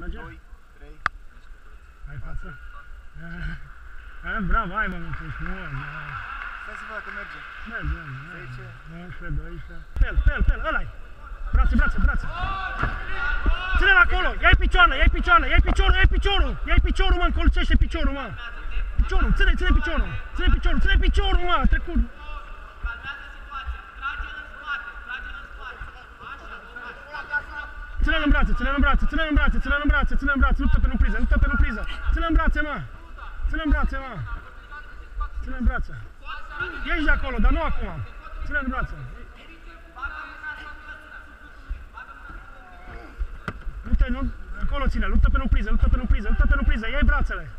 Merge? 2, 3, Ai față? Eh, bravo, hai mă, mâncă, frumos. Stai să văd că merge. Merge, merge. 10. 11, 12. Pel, pel, pel, ăla-i. Brațe, brațe, brațe. Ține-l acolo, ia-i picioarele, ia-i picioarele, ia-i piciorul, ia-i piciorul. Ia-i piciorul, mă, încolțește piciorul, mă. Piciorul, ține, ține piciorul. Ține piciorul, ține piciorul, mă, a trecut. Ține-l în brațe, ține-l în brațe, ține-l în brațe, ține-l în brațe, ține-l în brațe, luptă pe priză, luptă pe priză. Ține-l în brațe, mă. Ține-l în brațe, mă. Ține-l în brațe. Ieși de acolo, dar nu acum. Ține-l în brațe. Luptă, nu, acolo ține, luptă pe priză, luptă pe priză, luptă pe priză, ia-i brațele.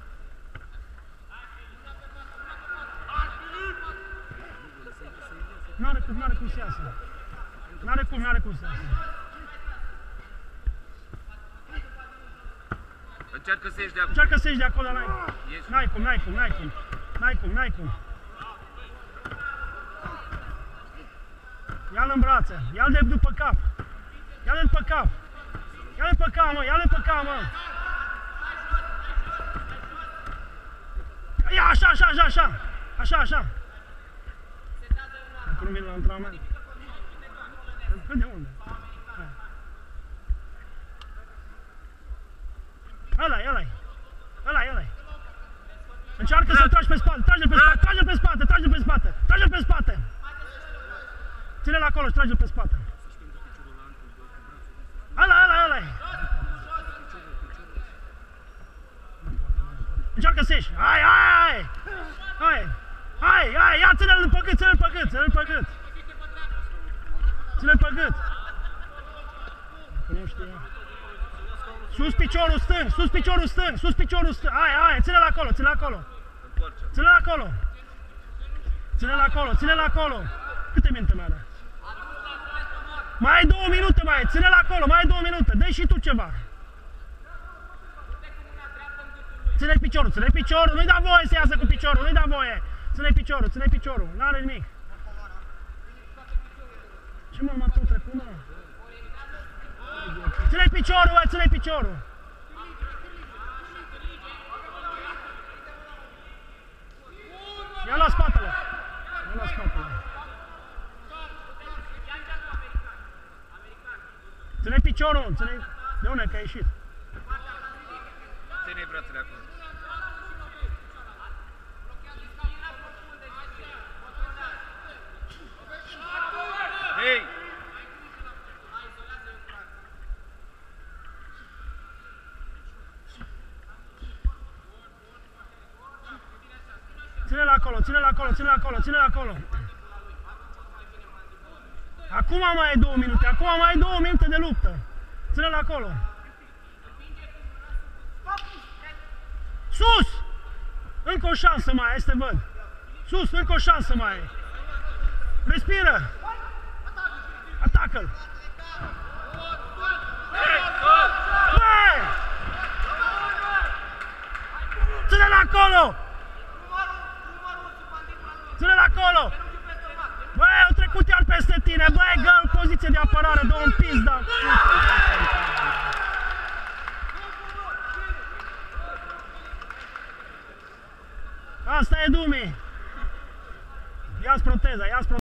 N-are cum, n-are cum să iasă. N-are cum, n-are cum să iasă. Încearcă să ieși de acolo. Încearcă să ieși de acolo, dar n-ai. Ieși. N-ai cum, n-ai cum, n-ai cum. N-ai cum, n-ai cum. Ia-l în brațe, ia-l de după cap. Ia-l după cap. Ia-l după cap, mă, ia-l după cap, mă. Ia, așa, așa, așa, așa. Așa, așa. Dacă nu vine la antrenament. Păi de unde? Hai. Ăla-i, ăla-i. Ăla-i, ăla-i. Încearcă să tragi pe spate, trage-l pe spate, trage-l pe spate, trage-l pe spate, trage-l pe spate. Ține-l acolo și trage-l pe spate. Ăla, ăla, ăla Încearcă să ieși. Hai, hai! Hai! Hai, hai, ia ține-l pe gât, ține-l pe gât, ține-l pe gât. Ține-l pe gât. Că nu știu. Sus piciorul stâng, sus piciorul stâng, sus piciorul stâng. Hai, hai, ține-l acolo, ține-l acolo. Întoarce. Ține-l acolo. Ține-l acolo, ține-l acolo. Câte minute mai are? Mai ai două minute, mai ai. Ține-l acolo, mai ai două minute. dă și tu ceva. Ține piciorul, ține piciorul. Nu-i da voie să iasă cu piciorul, nu-i da voie. Ține piciorul, ține piciorul. N-are nimic. Ce mă, m-a tot trecut, mă? Ține piciorul, bă, ține piciorul. Ia la spatele. Ia la spatele. Ține piciorul, ține... De unde că a ieșit? Ține brațele acolo. Hei! Ține-l acolo, ține-l acolo, ține-l acolo, ține-l acolo. Acum mai ai două minute, acum mai ai două minute de luptă. Ține-l acolo. Sus! Încă o șansă mai ai, să te văd. Sus, încă o șansă mai ai. Respiră! Atacă-l! Băi! Ține-l acolo! Ține-l acolo! bine, băi, gol, poziție de apărare, dă un pizda! Asta e Dumi! Ia-ți proteza, ia-ți proteza!